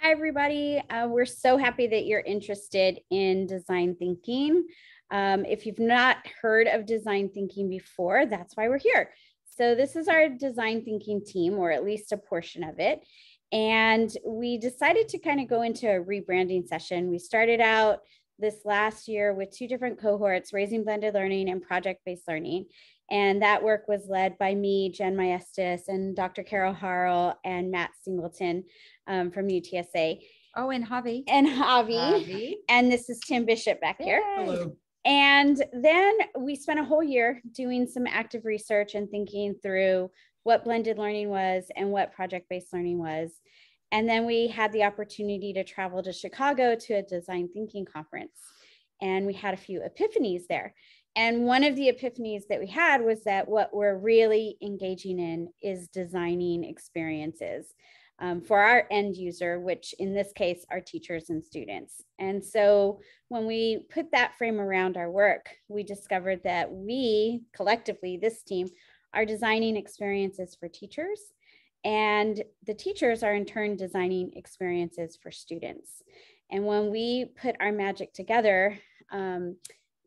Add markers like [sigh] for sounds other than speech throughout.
Hi, everybody. Uh, we're so happy that you're interested in design thinking. Um, if you've not heard of design thinking before, that's why we're here. So, this is our design thinking team, or at least a portion of it. And we decided to kind of go into a rebranding session. We started out this last year with two different cohorts raising blended learning and project based learning. And that work was led by me, Jen Maestas, and Dr. Carol Harrell and Matt Singleton um, from UTSA. Oh, and Javi. And Javi. Javi. And this is Tim Bishop back here. Hello. And then we spent a whole year doing some active research and thinking through what blended learning was and what project based learning was. And then we had the opportunity to travel to Chicago to a design thinking conference. And we had a few epiphanies there. And one of the epiphanies that we had was that what we're really engaging in is designing experiences um, for our end user, which in this case are teachers and students. And so when we put that frame around our work, we discovered that we collectively, this team, are designing experiences for teachers. And the teachers are in turn designing experiences for students. And when we put our magic together, um,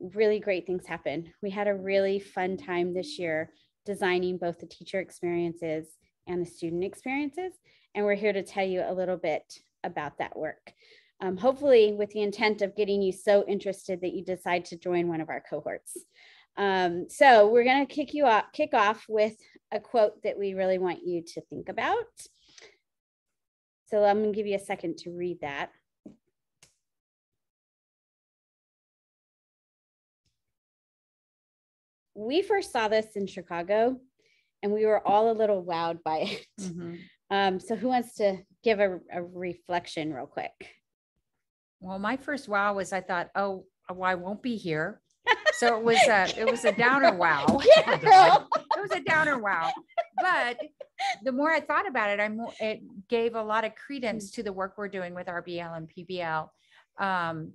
really great things happen. We had a really fun time this year designing both the teacher experiences and the student experiences. And we're here to tell you a little bit about that work. Um, hopefully, with the intent of getting you so interested that you decide to join one of our cohorts. Um, so we're going to kick you off, kick off with a quote that we really want you to think about. So I'm going to give you a second to read that. We first saw this in Chicago and we were all a little wowed by it. Mhm. [laughs] Um, so, who wants to give a, a reflection real quick? Well, my first wow was I thought, oh, well, I won't be here. [laughs] So it was a it was a downer [laughs] wow. It was a downer wow. But the more I thought about it, I more it gave a lot of credence to the work we're doing with RBL and PBL. Um,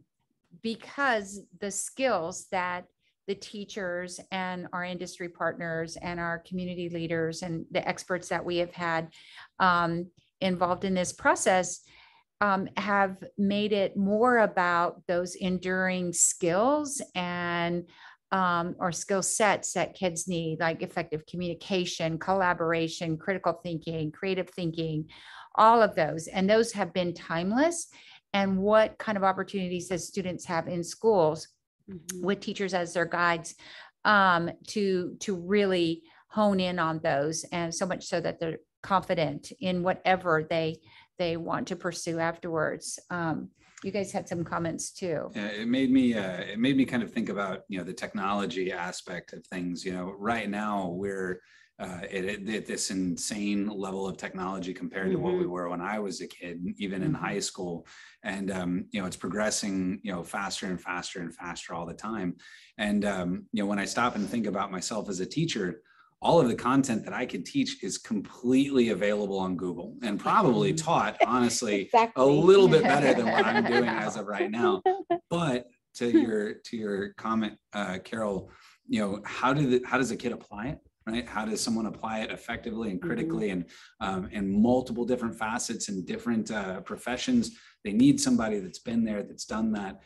because the skills that the teachers and our industry partners and our community leaders and the experts that we have had um, involved in this process um, have made it more about those enduring skills and um, or skill sets that kids need, like effective communication, collaboration, critical thinking, creative thinking, all of those. And those have been timeless. And what kind of opportunities does students have in schools Mhm. with teachers as their guides um, to to really hone in on those and so much so that they're confident in whatever they they want to pursue afterwards um, you guys had some comments too Yeah, it made me uh, it made me kind of think about you know the technology aspect of things. You know, right now we're uh, at, this insane level of technology compared to what we were when I was a kid, even in high school. And um, you know, it's progressing you know faster and faster and faster all the time. And um, you know, when I stop and think about myself as a teacher. All of the content that I could teach is completely available on Google and probably taught, honestly, [laughs] Exactly. a little bit better than what I'm doing as of right now. [laughs] But to your to your comment, uh, Carol, you know, how do the, how does a kid apply it? Right? How does someone apply it effectively and Mhm. critically and um, in multiple different facets and different uh, professions? They need somebody that's been there, that's done that,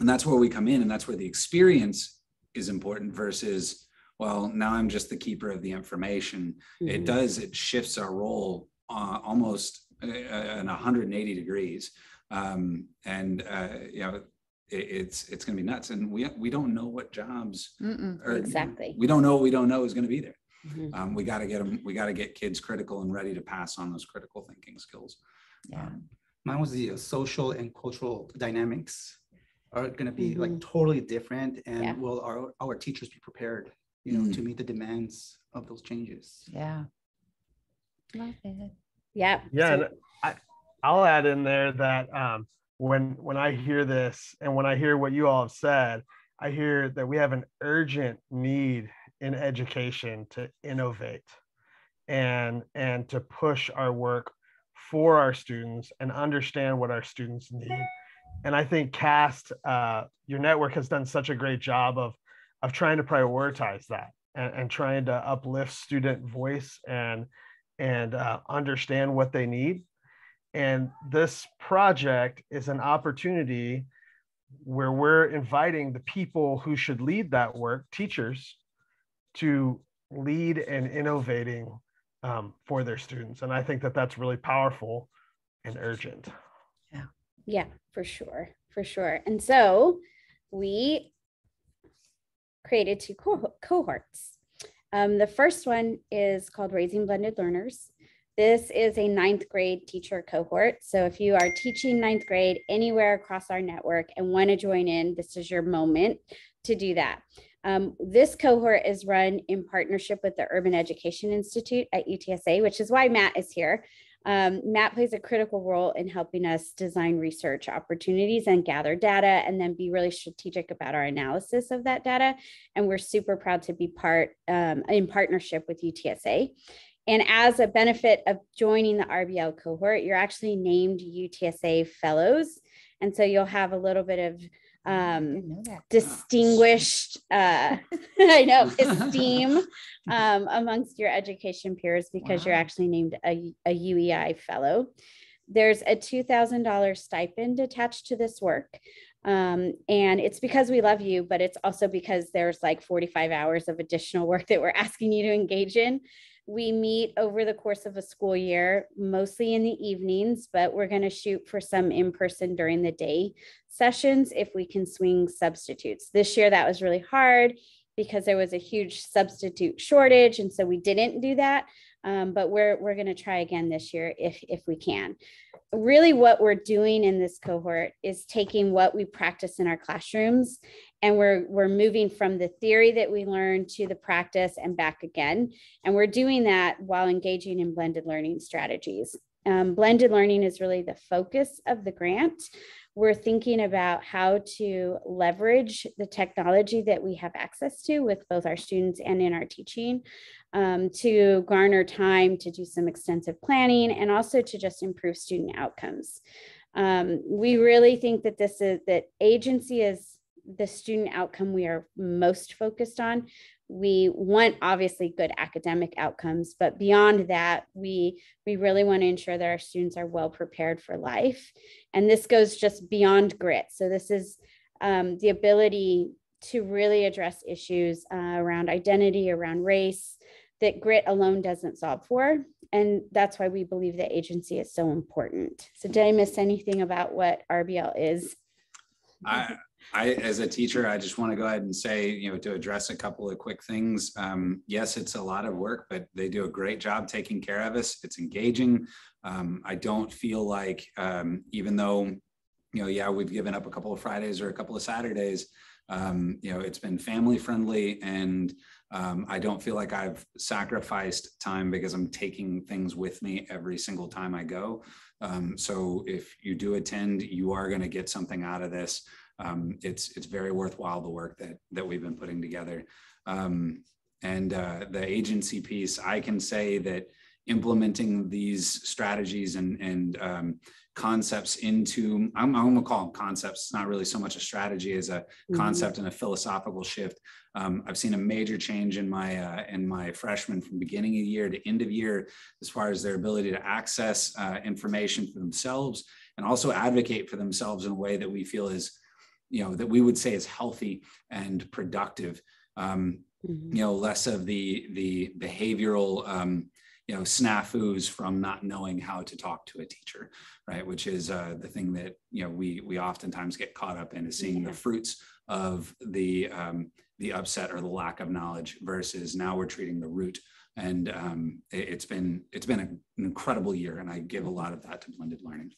and that's where we come in, and that's where the experience is important versus well, now I'm just the keeper of the information it Mhm. does it shifts our role uh, almost uh, in 180 degrees um, and uh, you know it, it's it's going to be nuts and we we don't know what jobs Mm-mm. Exactly. we don't know what we don't know is going to be there Mhm. um, we got to get them we got to get kids critical and ready to pass on those critical thinking skills yeah Um, Mine was the uh, social and cultural dynamics are going to be Mhm. like totally different Yeah. and will our, our teachers be prepared, you know, to meet the demands of those changes? yeah Love it. Yeah. Yeah, so- and I, I'll add in there that um, when when I hear this and when I hear what you all have said, I hear that we have an urgent need in education to innovate and and to push our work for our students and understand what our students need. And I think CAST, uh, your network has done such a great job of of trying to prioritize that and, and trying to uplift student voice and and uh, understand what they need And this project is an opportunity where we're inviting the people who should lead that work, teachers, to lead and innovating um, for their students. And I think that that's really powerful and urgent. Yeah, for sure. For sure. And so we created two co- cohorts. Um, the first one is called Raising Blended Learners. This is a ninth grade teacher cohort. So if you are teaching ninth grade anywhere across our network and want to join in, this is your moment to do that. Um, this cohort is run in partnership with the Urban Education Institute at UTSA, which is why Matt is here. Um, Matt plays a critical role in helping us design research opportunities and gather data and then be really strategic about our analysis of that data. And we're super proud to be part um, in partnership with UTSA. And as a benefit of joining the RBL cohort, you're actually named UTSA fellows. And so you'll have a little bit of um, know that. distinguished, uh, [laughs] I know, esteem [laughs] um, amongst your education peers because you're actually named a, a UEI fellow. There's a $2,000 stipend attached to this work. Um, and it's because we love you, but it's also because there's like 45 hours of additional work that we're asking you to engage in. We meet over the course of a school year, mostly in the evenings, but we're going to shoot for some in person during the day sessions if we can swing substitutes. This year, that was really hard because there was a huge substitute shortage. And so we didn't do that. Um, but we're, we're going to try again this year if, if we can. Really, what we're doing in this cohort is taking what we practice in our classrooms and we're, we're moving from the theory that we learned to the practice and back again. And we're doing that while engaging in blended learning strategies. Um, blended learning is really the focus of the grant we're thinking about how to leverage the technology that we have access to with both our students and in our teaching um, to garner time to do some extensive planning and also to just improve student outcomes. Um, we really think that this is that agency is the student outcome we are most focused on. We want obviously good academic outcomes, but beyond that, we we really want to ensure that our students are well prepared for life and this goes just beyond grit. So this is um, the ability to really address issues uh, around identity, around race, that grit alone doesn't solve for. And that's why we believe that agency is so important. So did I miss anything about what RBL is? I, I, as a teacher, I just want to go ahead and say, you know, to address a couple of quick things. Um, yes, it's a lot of work, but they do a great job taking care of us. It's engaging. Um, I don't feel like, um, even though, you know, yeah, we've given up a couple of Fridays or a couple of Saturdays, um, you know, it's been family friendly and um, I don't feel like I've sacrificed time because I'm taking things with me every single time I go. Um, so if you do attend, you are going to get something out of this. Um, it's it's very worthwhile the work that that we've been putting together. Um, and uh, the agency piece, I can say that implementing these strategies and and um, concepts into I'm, I'm gonna call them concepts. It's not really so much a strategy as a Mhm. concept and a philosophical shift. Um, I've seen a major change in my uh, in my freshmen from beginning of year to end of year as far as their ability to access uh, information for themselves and also advocate for themselves in a way that we feel is you know that we would say is healthy and productive. Um, Mhm. you know less of the the behavioral um, you know snafus from not knowing how to talk to a teacher right? Which is uh, the thing that you know we we oftentimes get caught up in is seeing Yeah. the fruits of the um, the upset or the lack of knowledge versus now we're treating the root. And um, it, has been it's been an incredible year and i give a lot of that to blended learning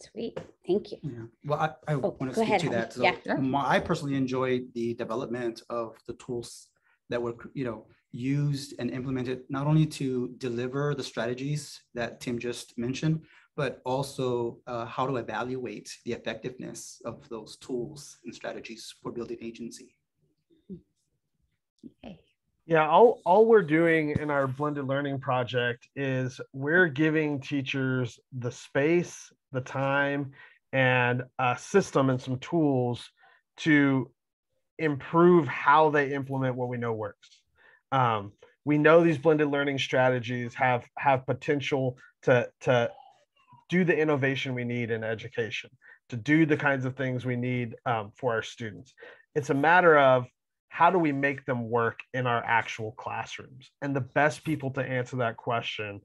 Sweet, thank you. Yeah, well, I, I Oh, want to speak ahead, to Heidi. that. So Yeah. Sure. my- I personally enjoyed the development of the tools that were, you know, used and implemented not only to deliver the strategies that Tim just mentioned, but also uh, how to evaluate the effectiveness of those tools and strategies for building agency. Okay. Yeah, all, all we're doing in our blended learning project is we're giving teachers the space, the time, and a system and some tools to improve how they implement what we know works. Um, we know these blended learning strategies have have potential to to do the innovation we need in education, to do the kinds of things we need um, for our students. It's a matter of how do we make them work in our actual classrooms? And the best people to answer that question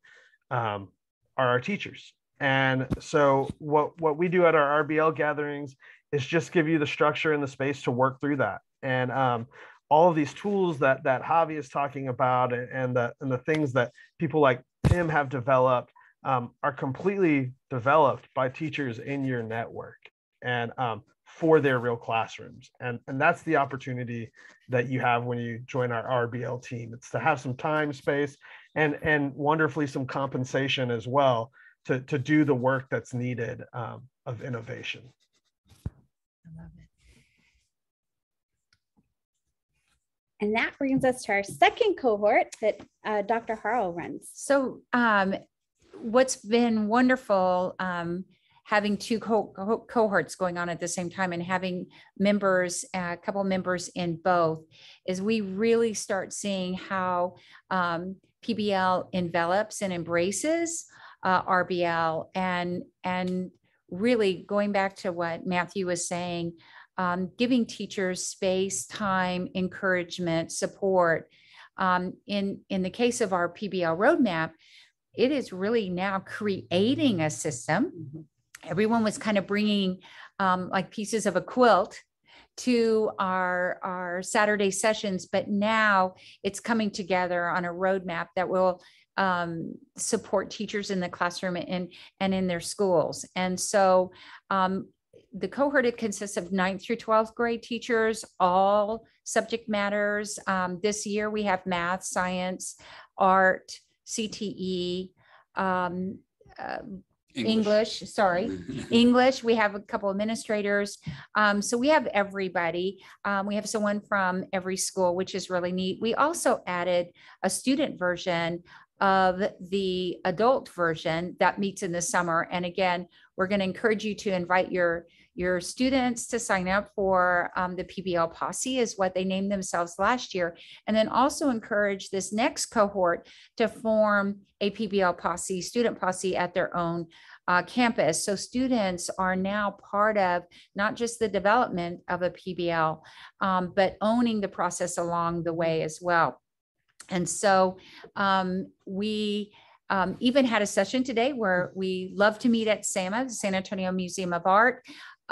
um, are our teachers. And so what, what we do at our RBL gatherings is just give you the structure and the space to work through that. And um, all of these tools that that Javi is talking about and, and the and the things that people like Tim have developed um, are completely developed by teachers in your network and um, for their real classrooms. And, and that's the opportunity that you have when you join our RBL team. It's to have some time, space, and, and wonderfully some compensation as well to, to do the work that's needed um, of innovation. I love it. And that brings us to our second cohort that uh, Dr. Harrell runs. So, um, what's been wonderful, um, having two co- co- cohorts going on at the same time and having members, a couple members in both, is we really start seeing how um, PBL envelops and embraces uh, RBL and and really going back to what Matthew was saying, um, giving teachers space, time, encouragement, support. Um, in in the case of our PBL roadmap, it is really now creating a system. Everyone was kind of bringing um, like pieces of a quilt to our our Saturday sessions, but now it's coming together on a roadmap that will um, support teachers in the classroom and and in their schools. And so um, the cohort it consists of ninth through 12th grade teachers, all subject matters. Um, this year we have math, science, art, CTE, um, uh, English, sorry, [laughs] English. We have a couple administrators. Um, so we have everybody. Um, we have someone from every school, which is really neat. We also added a student version of the adult version that meets in the summer. And again, we're going to encourage you to invite your your students to sign up for um, the PBL posse is what they named themselves last year. And then also encourage this next cohort to form a PBL posse, student posse at their own uh, campus. So students are now part of not just the development of a PBL, um, but owning the process along the way as well. And so um, we um, even had a session today where we love to meet at SAMA, the San Antonio Museum of Art.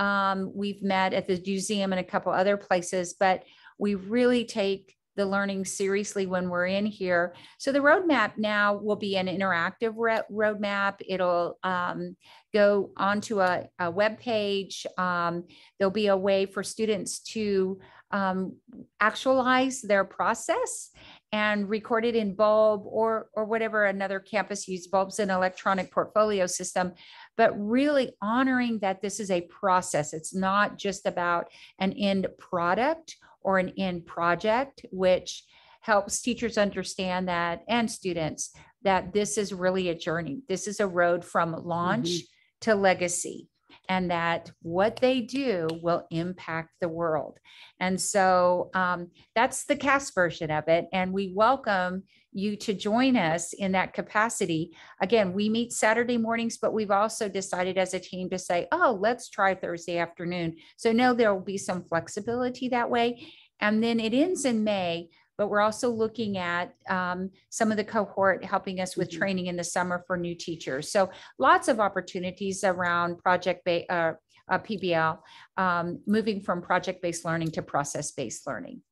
Um, we've met at the museum and a couple other places, but we really take the learning seriously when we're in here. So the roadmap now will be an interactive roadmap. It'll um, go onto a, a web page. Um, there'll be a way for students to um, actualize their process and recorded in bulb or or whatever another campus use bulbs an electronic portfolio system but really honoring that this is a process. It's not just about an end product or an end project which helps teachers understand that and students that this is really a journey. This is a road from launch mm-hmm. to legacy and that what they do will impact the world. And so um, that's the cast version of it. And we welcome you to join us in that capacity. Again, we meet Saturday mornings, but we've also decided as a team to say, oh, let's try Thursday afternoon. So, no, there will be some flexibility that way. And then it ends in May, but we're also looking at um, some of the cohort helping us with mm-hmm. training in the summer for new teachers. So lots of opportunities around project based uh, uh, PBL, um, moving from project-based learning to process-based learning.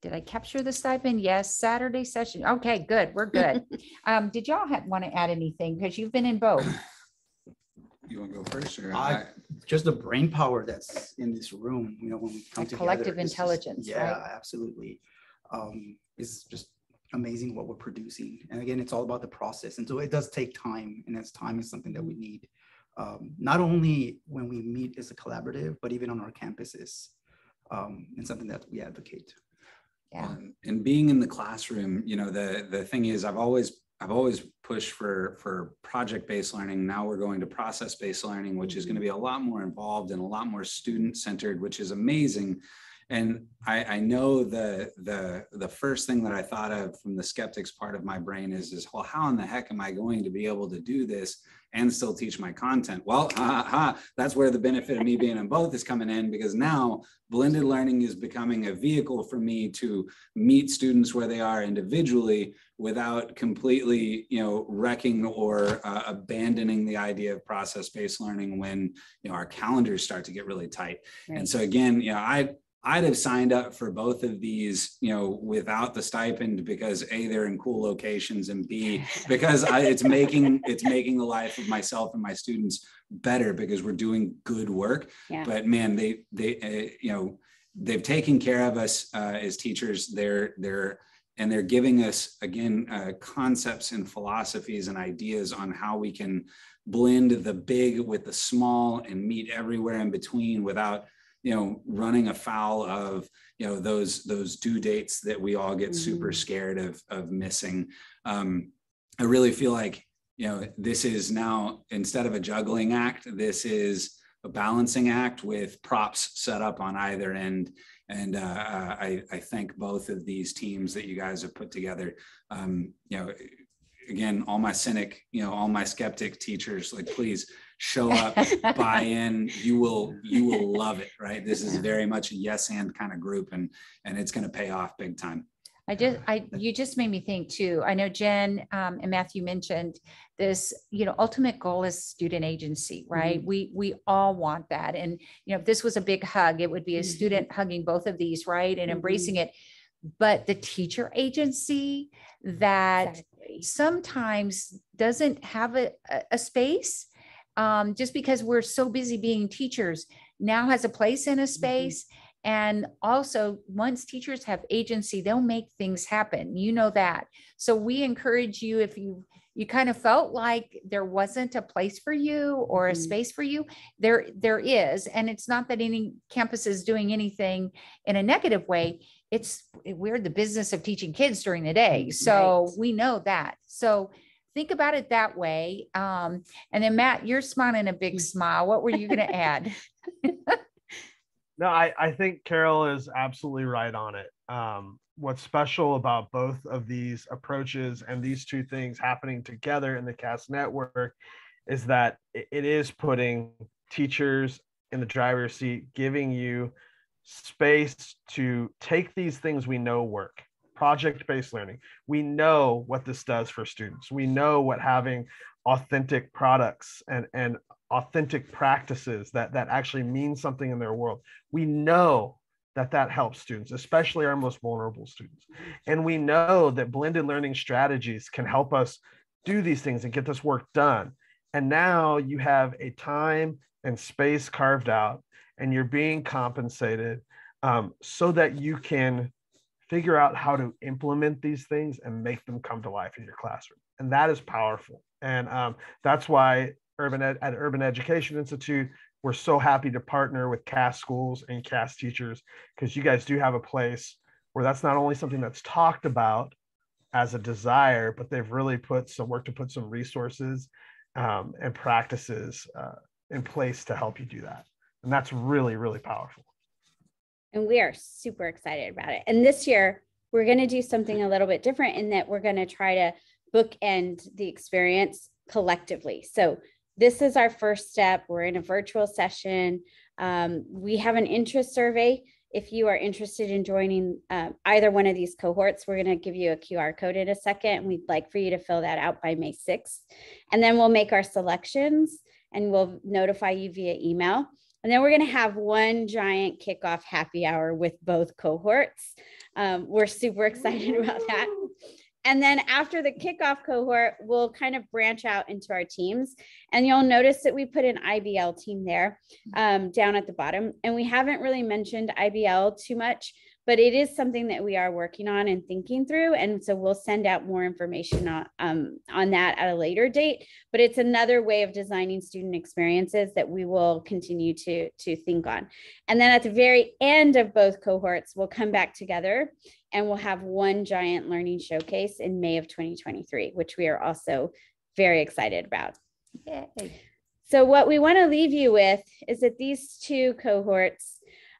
Did I capture the stipend? Yes, Saturday session. Okay, good. We're good. [laughs] um, did y'all want to add anything? Because you've been in both. You want to go first or? I, just the brain power that's in this room, you know, when we come Like together. collective it's just- intelligence, Yeah, right? absolutely. Um, it's just amazing what we're producing. And again, it's all about the process. And so it does take time and that's time is something that we need. Um, not only when we meet as a collaborative, but even on our campuses. Um, and something that we advocate. Yeah. Um, and being in the classroom, you know, the the thing is, I've always I've always pushed for for project based learning. Now we're going to process based learning, which is going to be a lot more involved and a lot more student centered, which is amazing. And I, I know the the the first thing that I thought of from the skeptics part of my brain is is well, how in the heck am I going to be able to do this and still teach my content? Well, ha, ha, ha, that's where the benefit of me being in both is coming in because now blended learning is becoming a vehicle for me to meet students where they are individually without completely you know wrecking or uh, abandoning the idea of process-based learning when you know our calendars start to get really tight Right. and so again you know i I'd have signed up for both of these, you know, without the stipend because A, they're in cool locations and B, [laughs] because I, it's making it's making the life of myself and my students better because we're doing good work. Yeah. But man, they they uh, you know they've taken care of us uh, as teachers. They're they're and they're giving us again uh, concepts and philosophies and ideas on how we can blend the big with the small and meet everywhere in between without you know running afoul of you know those those due dates that we all get super Mhm. scared of of missing. Um i really feel like you know this is now instead of a juggling act this is a balancing act with props set up on either end. And uh, uh, I, I thank both of these teams that you guys have put together. Um, you know again all my cynic you know all my skeptic teachers like please show up buy in you will you will love it right this is very much a yes and kind of group and and it's going to pay off big time I just, I, you just made me think too. I know Jen um, and Matthew mentioned this, you know, ultimate goal is student agency, right? We, we all want that. And, you know, if this was a big hug, it would be a Mhm. student hugging both of these, right? And Mhm. embracing it. But the teacher agency that Exactly. sometimes doesn't have a, a, a space um, just because we're so busy being teachers now has a place in a space. And also once teachers have agency they'll make things happen. You know that. So we encourage you if you you kind of felt like there wasn't a place for you or a Mhm. space for you there there is. And it's not that any campus is doing anything in a negative way. It's we're the business of teaching kids during the day. So Right. we know that. So think about it that way um, and then matt you're smiling a big smile. What were you going to add? [laughs] [laughs] No, I, I think Carol is absolutely right on it. Um, what's special about both of these approaches and these two things happening together in the CAST network is that it- it is putting teachers in the driver's seat, giving you space to take these things we know work project based learning. We know what this does for students. We know what having authentic products and, and authentic practices that, that actually mean something in their world. We know that that helps students, especially our most vulnerable students. And we know that blended learning strategies can help us do these things and get this work done. And now you have a time and space carved out, and you're being compensated um, so that you can figure out how to implement these things and make them come to life in your classroom. And that is powerful. And um, that's why Urban Ed, at Urban Education Institute, we're so happy to partner with CAST schools and CAST teachers because you guys do have a place where that's not only something that's talked about as a desire, but they've really put some work to put some resources um, and practices uh, in place to help you do that. And that's really, really powerful. And we are super excited about it. And this year, we're going to do something a little bit different in that we're going to try to bookend the experience collectively. So, this is our first step. We're in a virtual session. Um, we have an interest survey. If you are interested in joining uh, either one of these cohorts, we're going to give you a QR code in a second. And we'd like for you to fill that out by May 6th. And then we'll make our selections and we'll notify you via email. And then we're going to have one giant kickoff happy hour with both cohorts. Um, we're super excited about that. And then after the kickoff cohort, we'll kind of branch out into our teams. And you'll notice that we put an IBL team there um, down at the bottom. And we haven't really mentioned IBL too much, but it is something that we are working on and thinking through. And so we'll send out more information on, um, on that at a later date. But it's another way of designing student experiences that we will continue to, to think on. And then at the very end of both cohorts, we'll come back together and we'll have one giant learning showcase in May of 2023, which we are also very excited about. Yay. So what we want to leave you with is that these two cohorts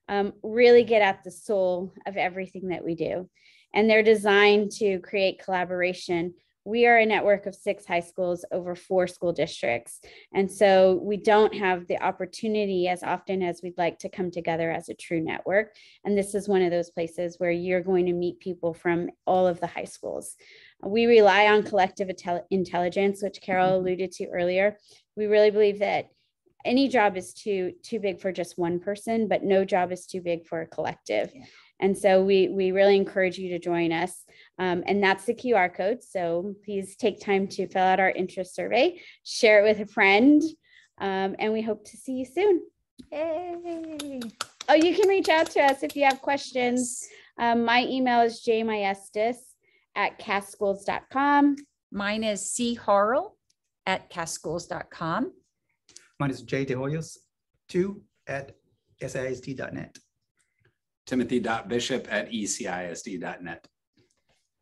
um, really get at the soul of everything that we do. And they're designed to create collaboration. We are a network of six high schools over four school districts. And so we don't have the opportunity as often as we'd like to come together as a true network. And this is one of those places where you're going to meet people from all of the high schools. We rely on collective intelligence, which Carol alluded to earlier. We really believe that any job is too too big for just one person, but no job is too big for a collective. Yeah. And so we we really encourage you to join us. Um, and that's the QR code. So please take time to fill out our interest survey, share it with a friend, um, and we hope to see you soon. Yay. Oh, you can reach out to us if you have questions. Um, my email is jmaestas at castschools.com. Mine is C Harrell at castschools.com. Mine is J De Hoyos two at SISD.net. Timothy.bishop at ecisd.net.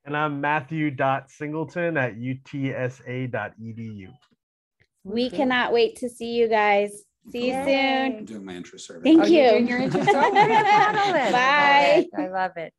And I'm Matthew.singleton at utsa.edu. We cannot wait to see you guys. See you Yay. soon. I'm doing my interest survey. Thank Oh, you're doing your interest- you're gonna handle it. I love Bye. it. I love it.